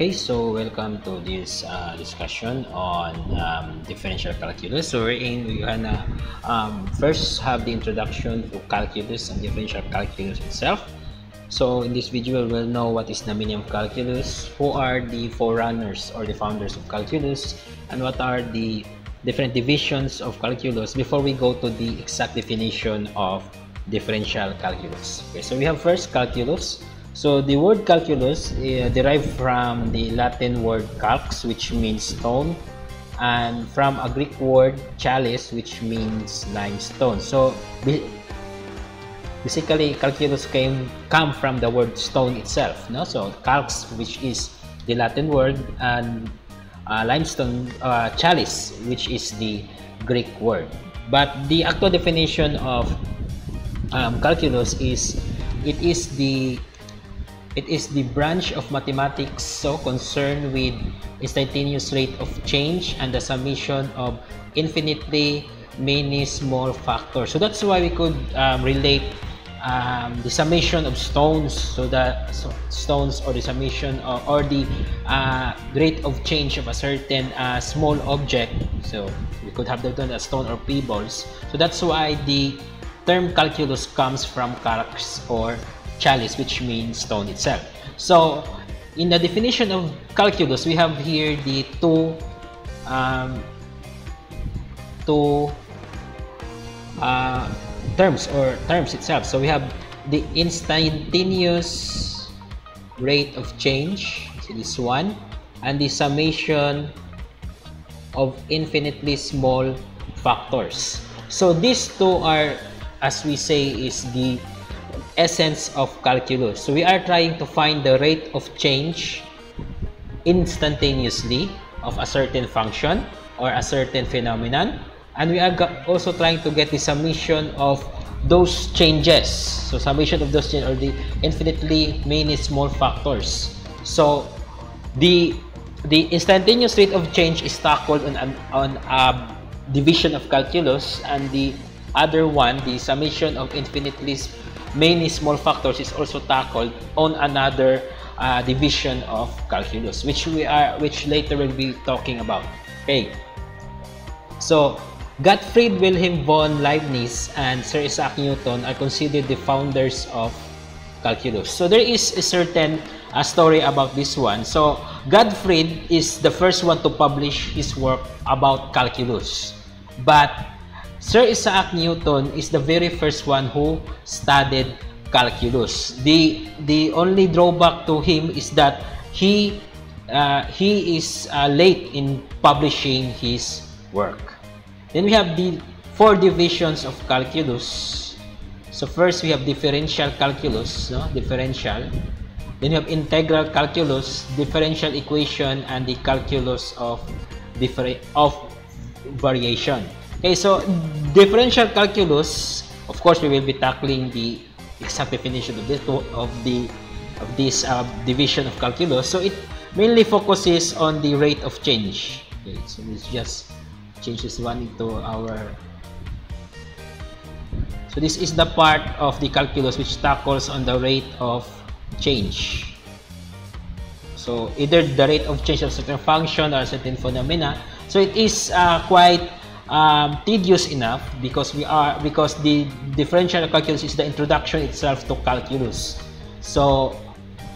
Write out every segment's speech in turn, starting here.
Okay, so welcome to this uh, discussion on um, differential calculus. So wherein we gonna um, first have the introduction to calculus and differential calculus itself. So in this video, we'll know what is the meaning of calculus, who are the forerunners or the founders of calculus, and what are the different divisions of calculus before we go to the exact definition of differential calculus. Okay, so we have first calculus. So the word calculus uh, derived from the Latin word calx, which means stone, and from a Greek word chalice, which means limestone. So basically, calculus came come from the word stone itself. No, so calx, which is the Latin word, and uh, limestone uh, chalice, which is the Greek word. But the actual definition of um, calculus is it is the it is the branch of mathematics so concerned with instantaneous rate of change and the summation of infinitely many small factors. So that's why we could um, relate um, the summation of stones, so that so stones or the summation or, or the uh, rate of change of a certain uh, small object. So we could have done a stone or pebbles. So that's why the term calculus comes from calx or chalice, which means stone itself. So, in the definition of calculus, we have here the two um, two uh, terms or terms itself. So we have the instantaneous rate of change, so this one, and the summation of infinitely small factors. So these two are, as we say, is the essence of calculus. So we are trying to find the rate of change instantaneously of a certain function or a certain phenomenon. And we are also trying to get the summation of those changes. So summation of those changes or the infinitely many small factors. So the the instantaneous rate of change is tackled on, on a division of calculus and the other one, the summation of infinitely many small factors is also tackled on another uh, division of calculus which we are which later we'll be talking about. Okay. So Gottfried Wilhelm von Leibniz and Sir Isaac Newton are considered the founders of calculus. So there is a certain uh, story about this one. So Gottfried is the first one to publish his work about calculus. But Sir Isaac Newton is the very first one who studied calculus. The the only drawback to him is that he uh, he is uh, late in publishing his work. Then we have the four divisions of calculus. So first we have differential calculus, no? differential. Then you have integral calculus, differential equation, and the calculus of different of variation. Okay, so differential calculus, of course, we will be tackling the exact definition of this of the of this uh, division of calculus. So it mainly focuses on the rate of change. Okay, so let's just change this one into our. So this is the part of the calculus which tackles on the rate of change. So either the rate of change of certain function or certain phenomena. So it is uh, quite um, tedious enough because we are because the differential calculus is the introduction itself to calculus. So,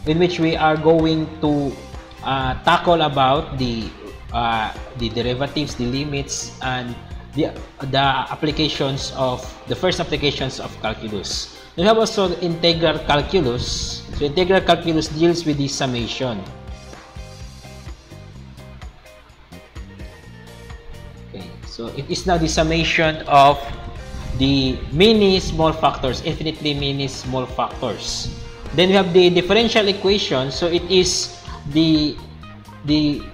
in which we are going to uh, tackle about the uh, the derivatives, the limits, and the the applications of the first applications of calculus. We have also integral calculus. So, integral calculus deals with the summation. So it is now the summation of the many small factors, infinitely many small factors. Then we have the differential equation. So it is the the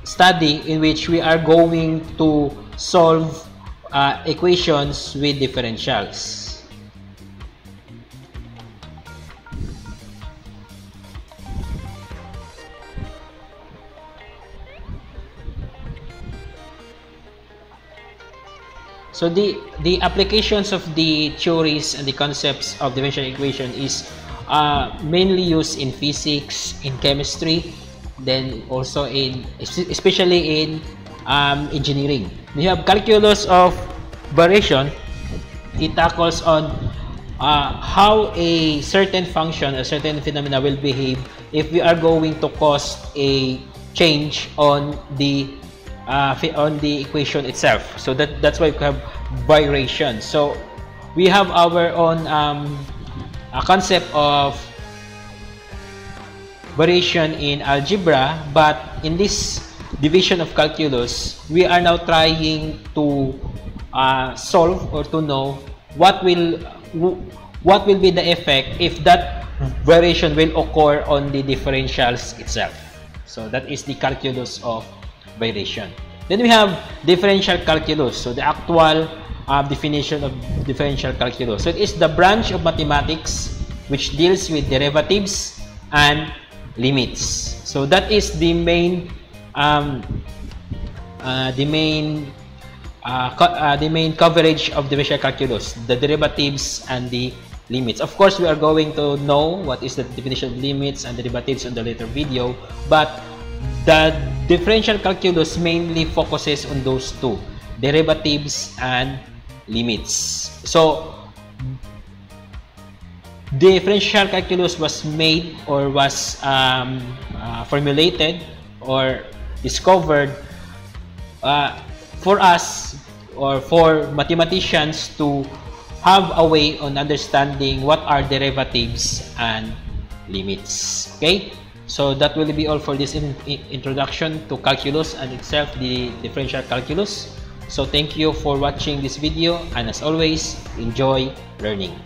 study in which we are going to solve uh, equations with differentials. So the, the applications of the theories and the concepts of differential equation is uh, mainly used in physics, in chemistry, then also in especially in um, engineering. We have calculus of variation. It tackles on uh, how a certain function, a certain phenomena will behave if we are going to cause a change on the uh, on the equation itself. So that that's why we have variation. So we have our own um, concept of variation in algebra, but in this division of calculus, we are now trying to uh, solve or to know what will what will be the effect if that variation will occur on the differentials itself. So that is the calculus of variation. Then we have differential calculus. So the actual uh, definition of differential calculus. So it is the branch of mathematics which deals with derivatives and limits. So that is the main um, uh, the main uh, uh, the main coverage of differential calculus, the derivatives and the limits. Of course, we are going to know what is the definition of limits and derivatives in the later video, but the differential calculus mainly focuses on those two, derivatives and limits. So, differential calculus was made or was um, uh, formulated or discovered uh, for us or for mathematicians to have a way on understanding what are derivatives and limits. Okay? So that will be all for this in, in introduction to calculus and itself the differential calculus. So thank you for watching this video and as always, enjoy learning.